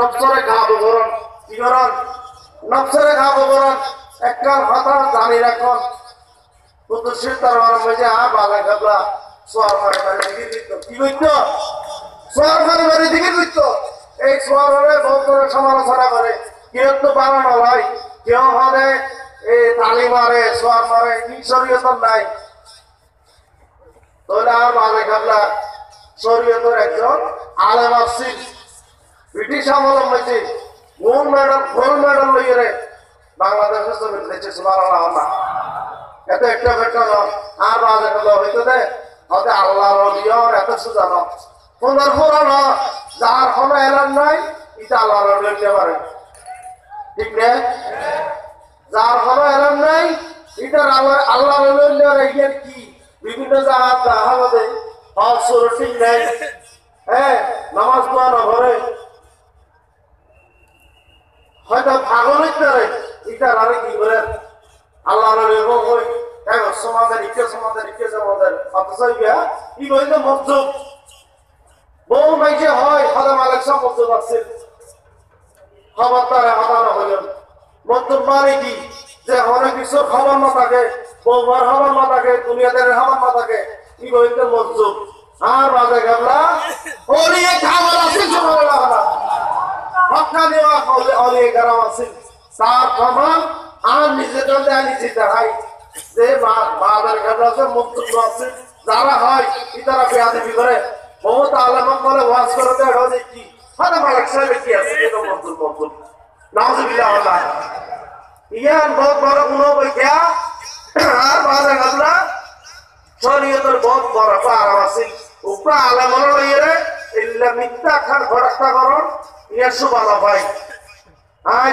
নবসরে খাব বরণ কি করন নবসরে খাব বরণ এককাল কথা জানি রাখন কুতুসির দরবার মধ্যে আ বালা গাবলা, সোয়ার মারে মারে দিকে দিত। কি কইত সোয়ার মারে মারে দিকে দিত। এই সোয়ার হলে বহুত সমালোচনা করে কেউ তো বানানো হয় কেউ হলে এই তালি মারে, সোয়ার মারে কি শরীয়ত নাই। তাহলে আর বালা গাবলা, শরীয়তের একজন আলেম আসছিল ব্রিটিশ আমলের মধ্যে গোল্ড মেডেল গোল্ড মেডেল লইয়ে বাংলাদেশের ছবি দিয়েছে সুবহানাল্লাহ, আল্লাহ। এত একটা বেটা আর বাজে গেল হইতো দে। হতে আল্লাহ রলিয়র এত সুজান। সুন্দর পুরান যার কোনো এলান নাই, এটা আল্লাহ রলিয়তে পারে। ঠিক না? যার কোনো এলান নাই, এটা আল্লাহ আল্লাহ রলিয়র এইটার কি? বিভিন্ন জায়গা দেখা হবে সুর ঠিক নেই? হ্যাঁ নামাজ দোয়া ঘরে হয়তো পাগল হইতে পারে ইটার আরে কি করে আল্লাহ হই কেন সমাজের ইকে সমাজের ইকে সমাজের অথচ ই বইলে মজুব বহু মাইকে হয় হদে মালিক সব মজুব আছে খবর তারা হতানো হইলেন মজুব যে অনেক কিছুর খবর থাকে বৌমার খবর না থাকে দুনিয়াদের খবর না থাকে, ই বইলে মজুব আর বাজে গেলা ওরিয়ে খাবার আছে সময় লাগা হকা দেওয়া হলে অনেক গ্রাম আছে। তার প্রমাণ আর নিজে জন্য নিজে দেখাই। যে বাবার কাছে মুক্ত আছে। যারা হয় তারা বেয়াদি করে? বহুত আলেমন বলে করে দেয় হয় কি হয়তো মালিক সাহেব কি আছে বড় গুণ বইয়া আর বাবার কাছে শরীয়তের বহুত বড় আরাম আছে। উপরা আলেমন লইয়ে ইল্লা মিথ্যা খান ঘটাক্তা করন ইয়ার সুবালা ভাই আয়